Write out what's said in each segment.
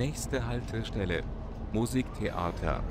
Nächste Haltestelle: Musiktheater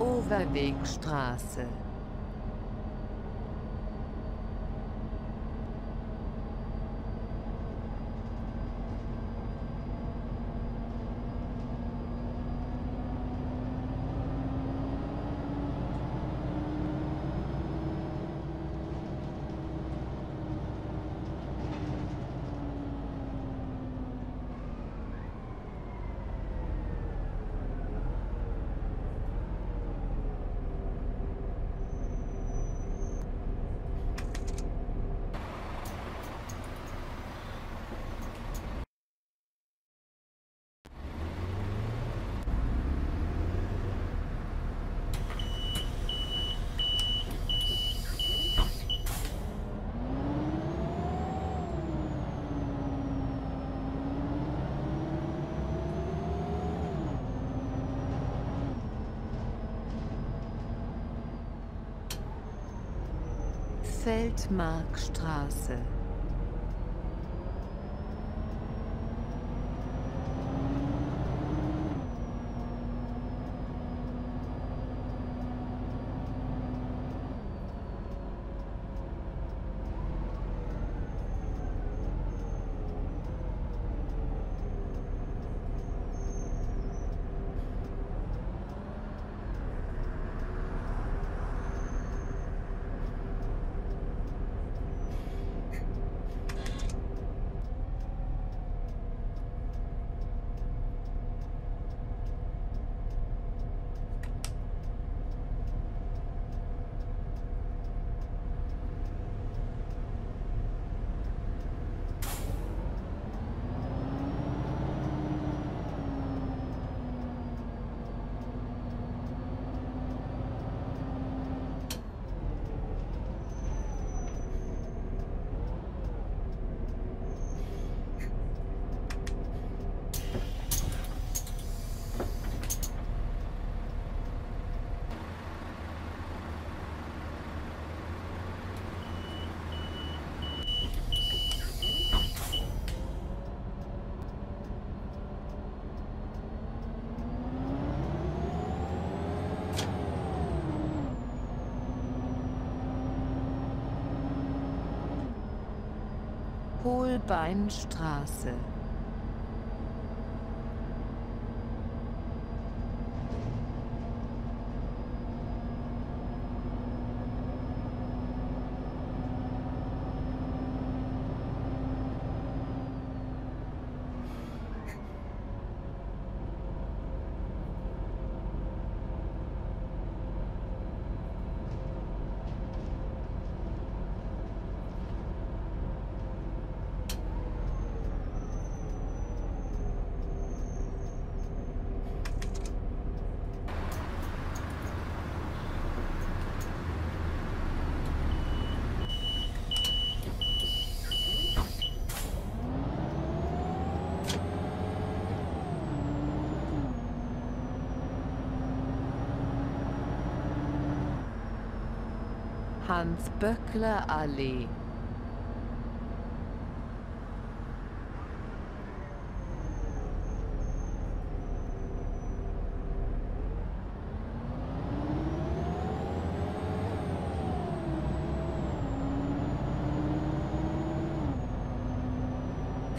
Overwegstraße. Feldmarkstraße. Holbeinstraße. Hans-Böckler-Allee.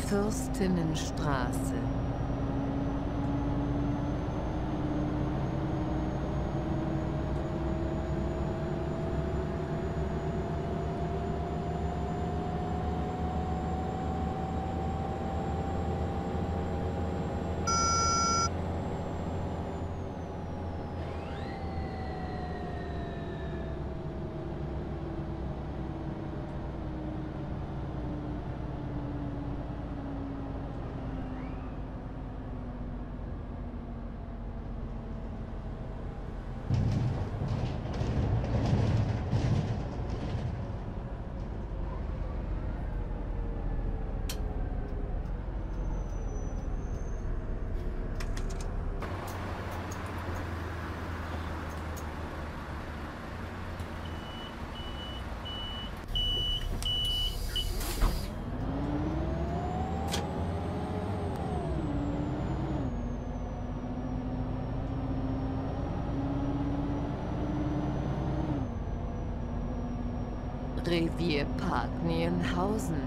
Fürstinnenstraße. Revierpark Nienhausen.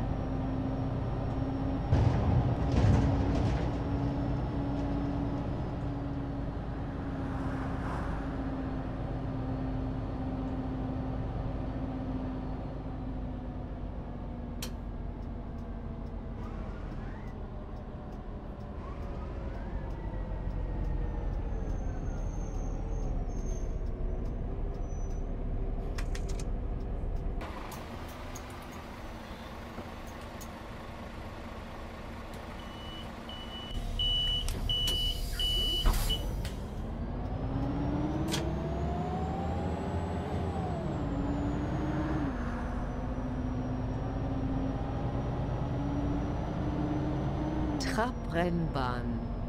Trabrennbahn.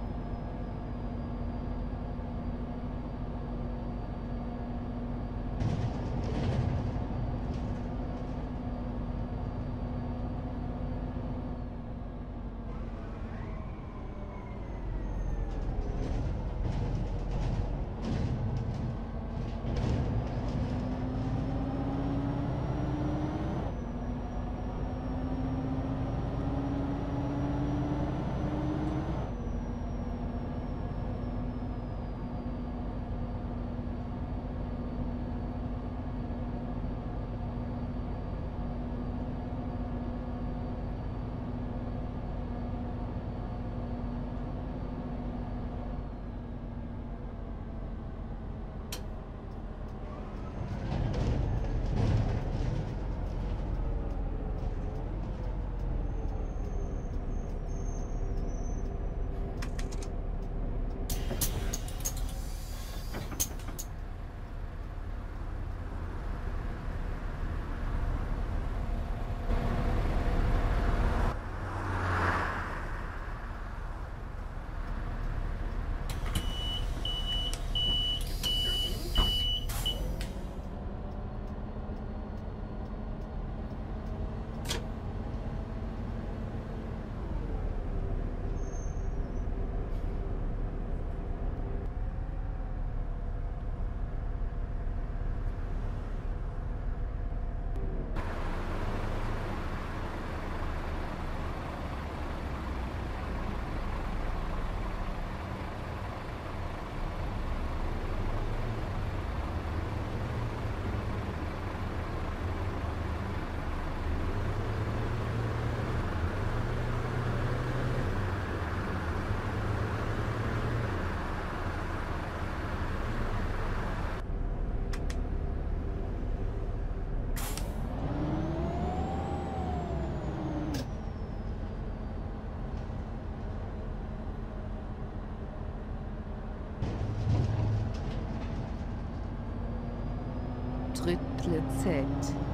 Triple Z.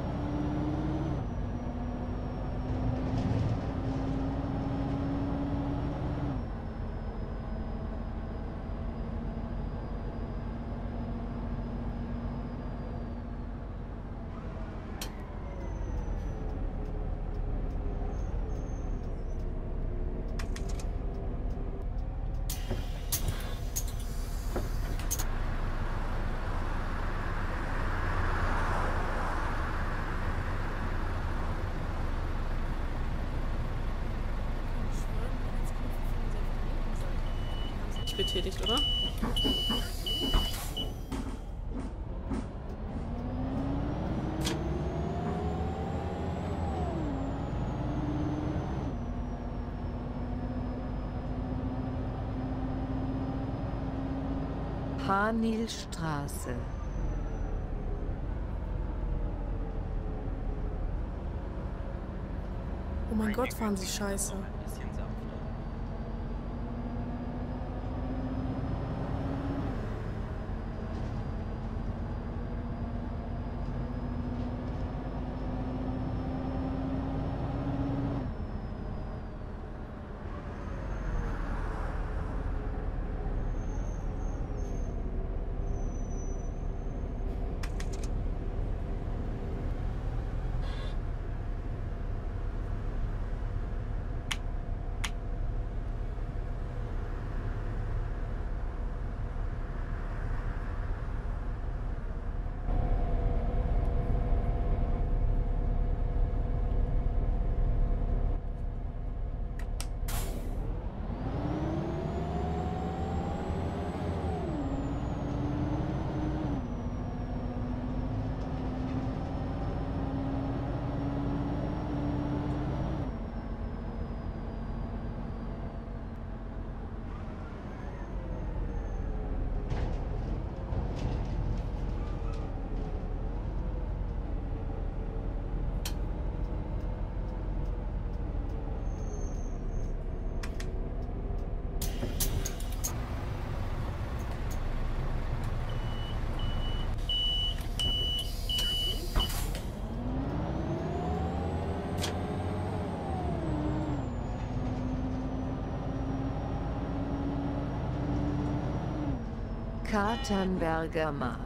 betätigt, oder? Hanilstraße. Oh mein Gott, fahren sie scheiße. Katernberger Markt.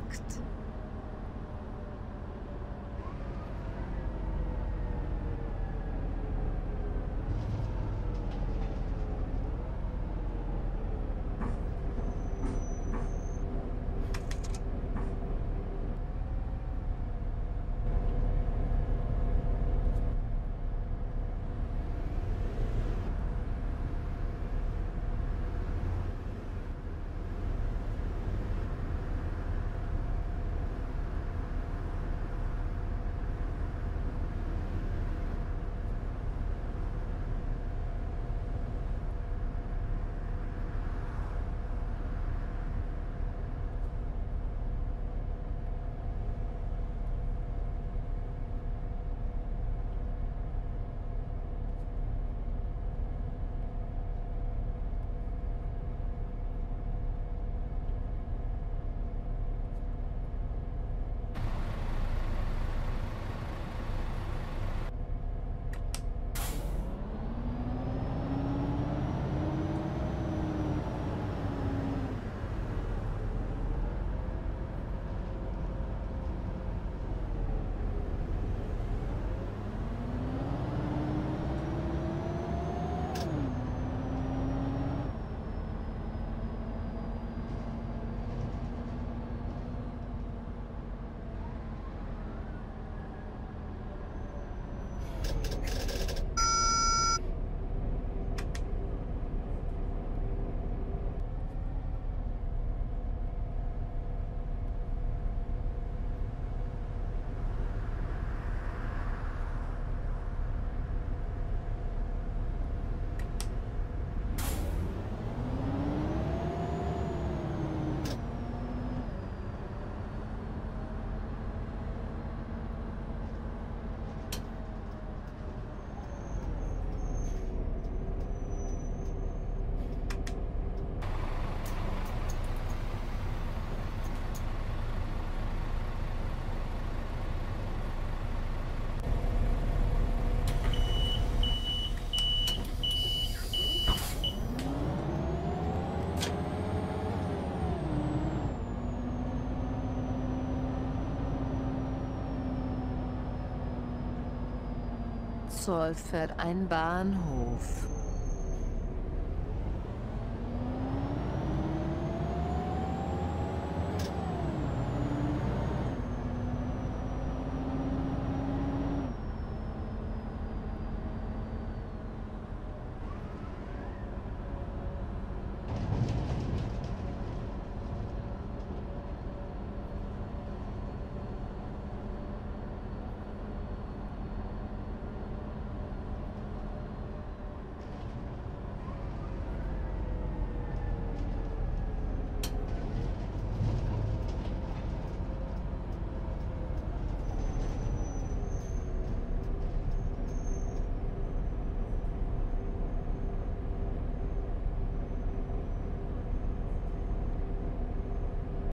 Zollfeld ein Bahnhof.